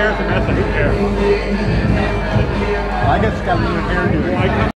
hair's a who cares? I just got a new hairdo.